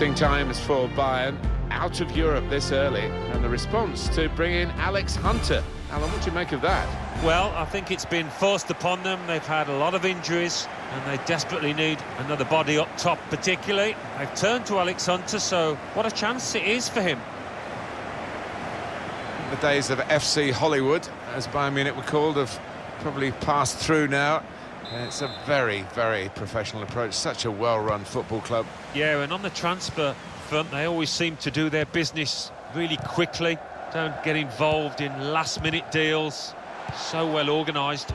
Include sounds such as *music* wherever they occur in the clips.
Interesting times for Bayern, out of Europe this early, and the response to bring in Alex Hunter. Alan, what do you make of that? Well, I think it's been forced upon them. They've had a lot of injuries, and they desperately need another body up top, particularly. They've turned to Alex Hunter, so what a chance it is for him. The days of FC Hollywood, as Bayern Munich were called, have probably passed through now. Uh, it's a very, very professional approach. Such a well-run football club. Yeah, and on the transfer front, they always seem to do their business really quickly. Don't get involved in last-minute deals. So well organised.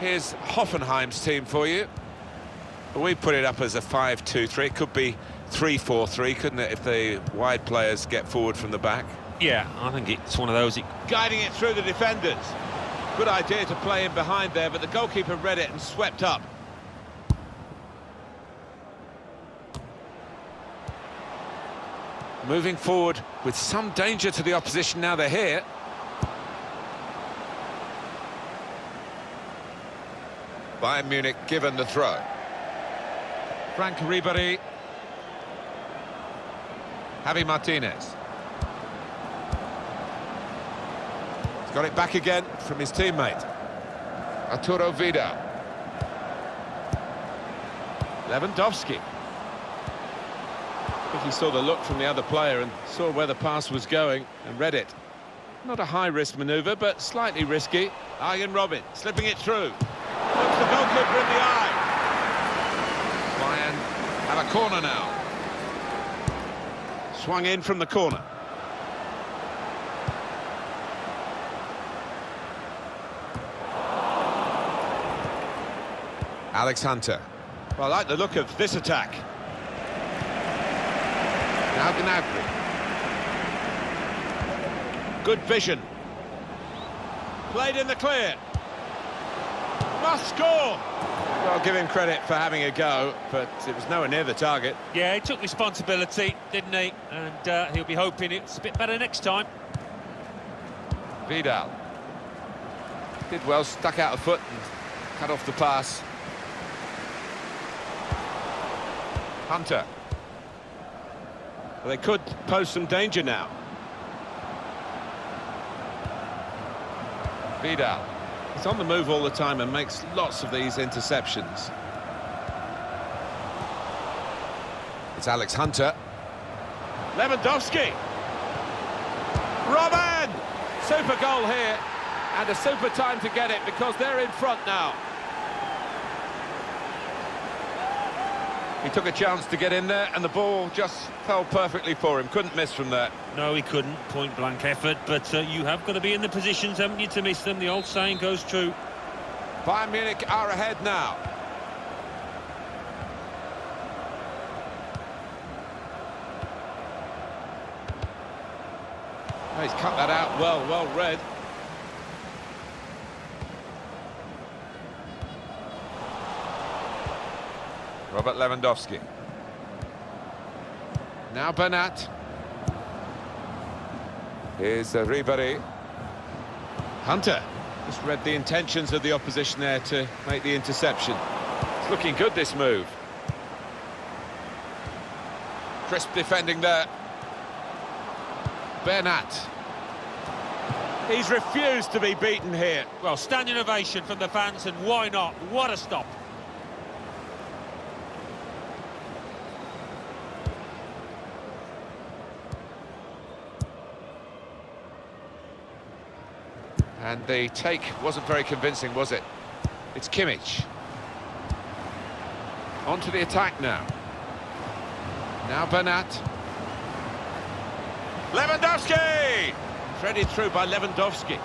Here's Hoffenheim's team for you. We put it up as a 5-2-3. It could be 3-4-3, couldn't it, if the wide players get forward from the back? Yeah, I think it's one of those. Guiding it through the defenders. Good idea to play in behind there, but the goalkeeper read it and swept up. Moving forward with some danger to the opposition now they're here. Bayern Munich given the throw. Frank Ribery. Javi Martinez. Got it back again from his teammate. Arturo Vidal. Lewandowski. I think he saw the look from the other player and saw where the pass was going and read it. Not a high-risk manoeuvre, but slightly risky. Arjen Robben slipping it through. Looks the goalkeeper in the eye. Bayern have a corner now. Swung in from the corner. Alex Hunter. Well, I like the look of this attack. Now Gnabry. Good vision. Played in the clear. Must score. Well, I'll give him credit for having a go, but it was nowhere near the target. Yeah, he took responsibility, didn't he? And uh, he'll be hoping it's a bit better next time. Vidal. Did well, stuck out a foot and cut off the pass. Hunter. They could pose some danger now. Vidal. He's on the move all the time and makes lots of these interceptions. It's Alex Hunter. Lewandowski. Robben! Super goal here. And a super time to get it because they're in front now. He took a chance to get in there and the ball just fell perfectly for him. Couldn't miss from there. No, he couldn't. Point-blank effort. But uh, you have got to be in the positions, haven't you, to miss them? The old saying goes true. Bayern Munich are ahead now. Oh, he's cut that out well, well read. Robert Lewandowski. Now Bernat. Here's uh, Ribery. Hunter just read the intentions of the opposition there to make the interception. It's looking good, this move. Crisp defending there. Bernat. He's refused to be beaten here. Well, standing ovation from the fans, and why not? What a stop. And the take wasn't very convincing, was it? It's Kimmich. On to the attack now. Now Bernat. Lewandowski! Threaded through by Lewandowski.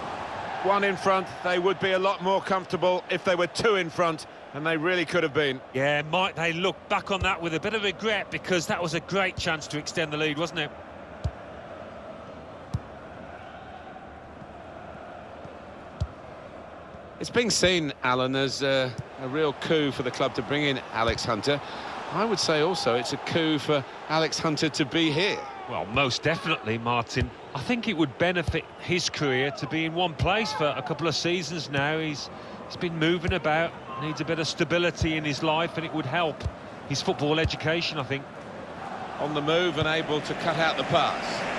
One in front, they would be a lot more comfortable if they were two in front, and they really could have been. Yeah, might they look back on that with a bit of regret because that was a great chance to extend the lead, wasn't it? It's being seen, Alan, as a, a, real coup for the club to bring in Alex Hunter. I would say also it's a coup for Alex Hunter to be here. Well, most definitely, Martin. I think it would benefit his career to be in one place for a couple of seasons now. He's he's been moving about, needs a bit of stability in his life, and it would help his football education, I think. On the move and able to cut out the pass.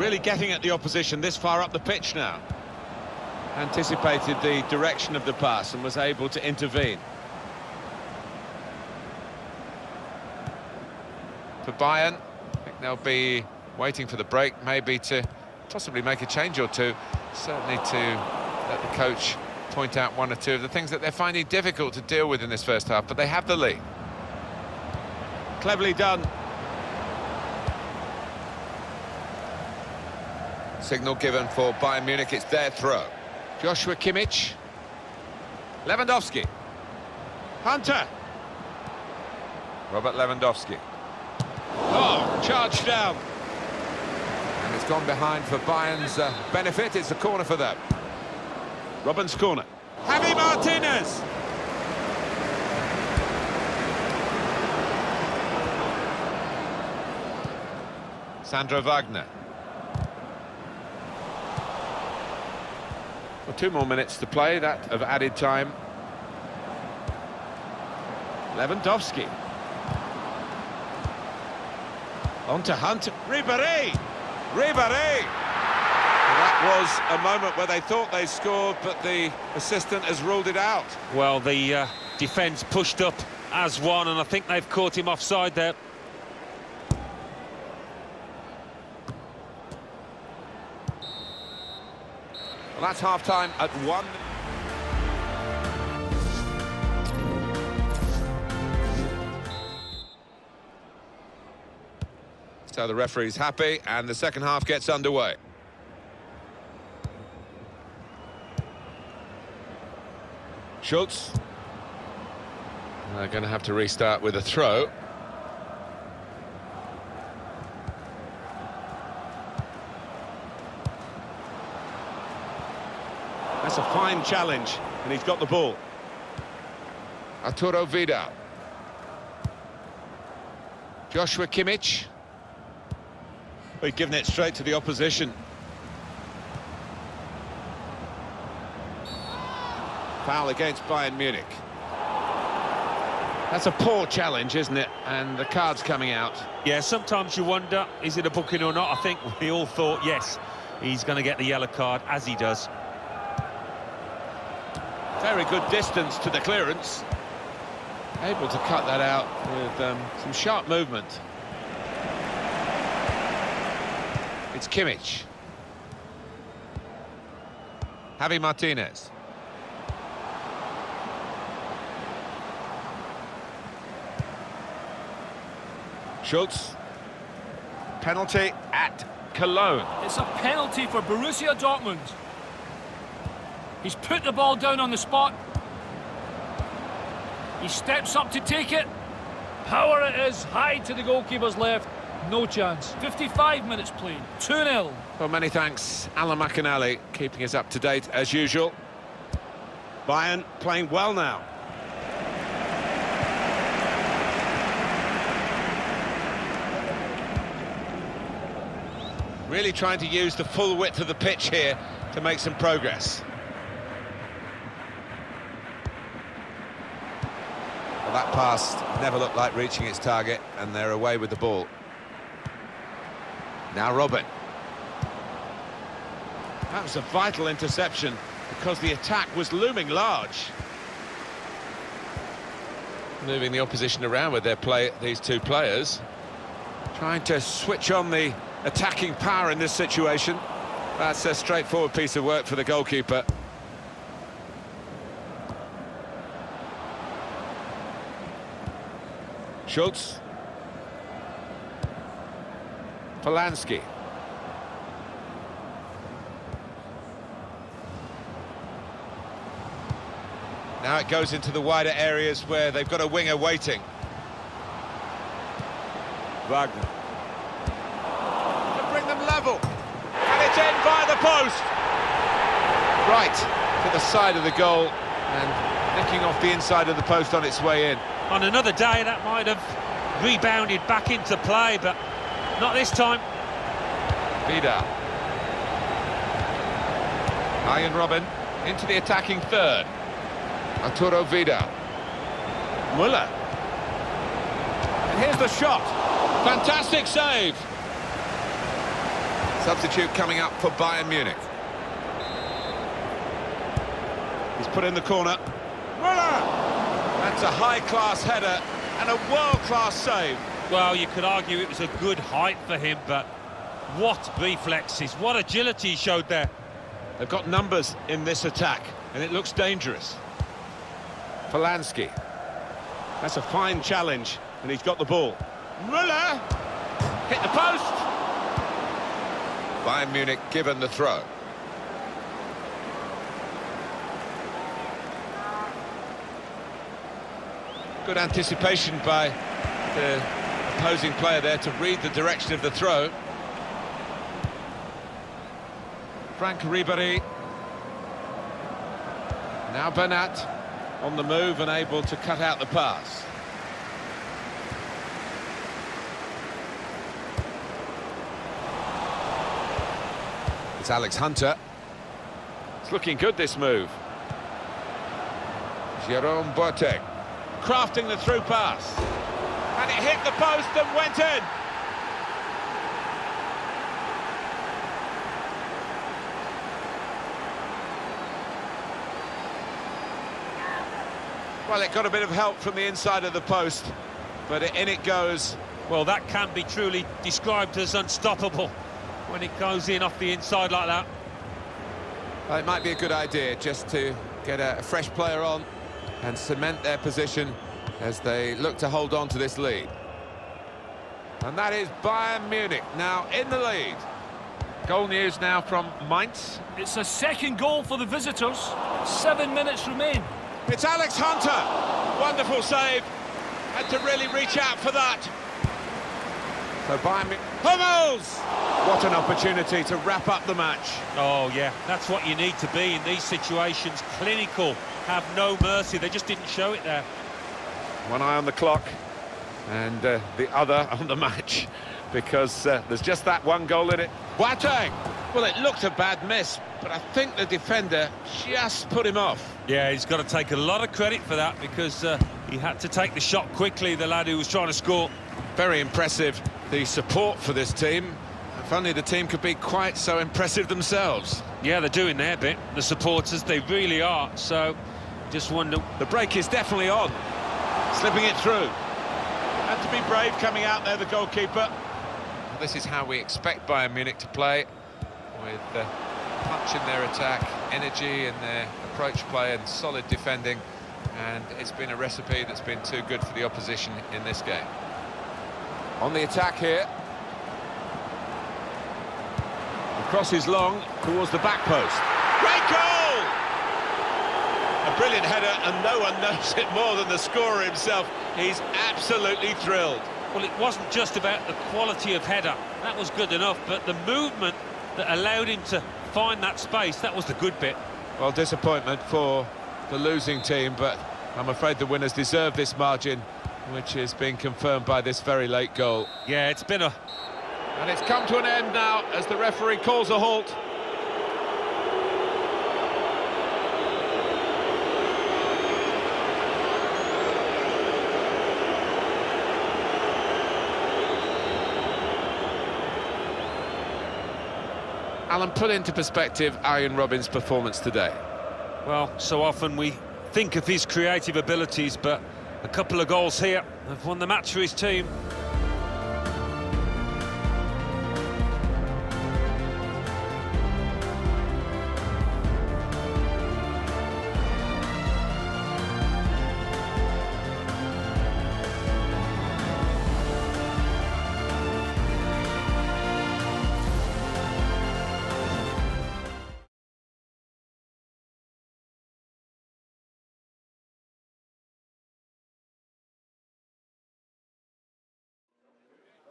Really getting at the opposition this far up the pitch now. Anticipated the direction of the pass and was able to intervene. For Bayern, I think they'll be waiting for the break, maybe to possibly make a change or two. Certainly to let the coach point out one or two of the things that they're finding difficult to deal with in this first half, but they have the lead. Cleverly done. Signal given for Bayern Munich, it's their throw. Joshua Kimmich. Lewandowski. Hunter. Robert Lewandowski. Oh, charged down. And it's gone behind for Bayern's uh, benefit. It's a corner for them. Robben's corner. Javi Martinez. Sandro Wagner. Well, two more minutes to play, that of added time. Lewandowski. On to Hunter. Ribéry. Ribéry! That was a moment where they thought they scored, but the assistant has ruled it out. Well, the uh, defence pushed up as one, and I think they've caught him offside there. Well, that's half-time at one. So the referee's happy, and the second half gets underway. Schulz. They're going to have to restart with a throw. That's a fine challenge, and he's got the ball. Arturo Vidal. Joshua Kimmich. We've given it straight to the opposition. Foul against Bayern Munich. That's a poor challenge, isn't it? And the card's coming out. Yeah, sometimes you wonder, is it a booking or not? I think we all thought, yes, he's going to get the yellow card, as he does. Very good distance to the clearance. Able to cut that out with um, some sharp movement. It's Kimmich. Javi Martinez. Schulz. Penalty at Cologne. It's a penalty for Borussia Dortmund. He's put the ball down on the spot. He steps up to take it. Power it is, high to the goalkeeper's left. No chance. 55 minutes played. 2-0. Well, many thanks, Alan McInally, keeping us up to date as usual. Bayern playing well now. Really trying to use the full width of the pitch here to make some progress. Well, that pass never looked like reaching its target, and they're away with the ball. Now Robben. That was a vital interception because the attack was looming large. Moving the opposition around with their play, these two players. Trying to switch on the attacking power in this situation. That's a straightforward piece of work for the goalkeeper. Schulz. Polanski. Now it goes into the wider areas where they've got a winger waiting. Wagner. To bring them level. And it's in by the post. Right to the side of the goal and nicking off the inside of the post on its way in. On another day, that might have rebounded back into play, but not this time. Vidal. Arjen Robben into the attacking third. Arturo Vidal. Muller. And here's the shot. Fantastic save. Substitute coming up for Bayern Munich. He's put in the corner. Muller! That's a high-class header and a world-class save. Well, you could argue it was a good height for him, but what reflexes, what agility he showed there. They've got numbers in this attack, and it looks dangerous. Polanski. That's a fine challenge, and he's got the ball. Muller! Hit the post! Bayern Munich given the throw. Good anticipation by the opposing player there to read the direction of the throw. Frank Ribery. Now Bernat on the move and able to cut out the pass. It's Alex Hunter. It's looking good, this move. Jerome Boateng. Crafting the through pass. And it hit the post and went in. Well, it got a bit of help from the inside of the post, but in it goes. Well, that can be truly described as unstoppable when it goes in off the inside like that. Well, it might be a good idea just to get a, a fresh player on and cement their position as they look to hold on to this lead. And that is Bayern Munich now in the lead. Goal news now from Mainz. It's a second goal for the visitors. Seven minutes remain. It's Alex Hunter. Wonderful save. Had to really reach out for that. So Bayern Munich... Hummels! What an opportunity to wrap up the match. Oh, yeah, that's what you need to be in these situations. Clinical, have no mercy. They just didn't show it there. One eye on the clock and uh, the other *laughs* on the match because uh, there's just that one goal in it. Boateng! Well, it looked a bad miss, but I think the defender just put him off. Yeah, he's got to take a lot of credit for that because uh, he had to take the shot quickly, the lad who was trying to score. Very impressive, the support for this team. If only the team could be quite so impressive themselves. Yeah, they're doing their bit, the supporters, they really are. So, just wonder... The break is definitely on. Slipping it through. Had to be brave coming out there, the goalkeeper. This is how we expect Bayern Munich to play, with uh, punch in their attack, energy in their approach play and solid defending. And it's been a recipe that's been too good for the opposition in this game. On the attack here. The cross is long towards the back post. Great goal! A brilliant header, and no one knows it more than the scorer himself. He's absolutely thrilled. Well, it wasn't just about the quality of header. That was good enough, but the movement that allowed him to find that space, that was the good bit. Well, disappointment for the losing team, but I'm afraid the winners deserve this margin, which is being confirmed by this very late goal. Yeah, it's been a... And it's come to an end now as the referee calls a halt. Alan, put into perspective Arjen Robben's performance today. Well, so often we think of his creative abilities, but a couple of goals here have won the match for his team.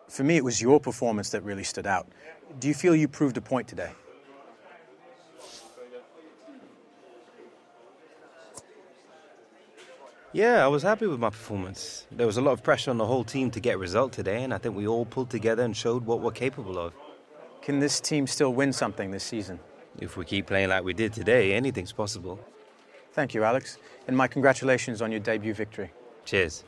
For me, it was your performance that really stood out. Do you feel you proved a point today? Yeah, I was happy with my performance. There was a lot of pressure on the whole team to get a result today, and I think we all pulled together and showed what we're capable of. Can this team still win something this season? If we keep playing like we did today, anything's possible. Thank Thank you, Alex. And my congratulations on your debut victory. Cheers.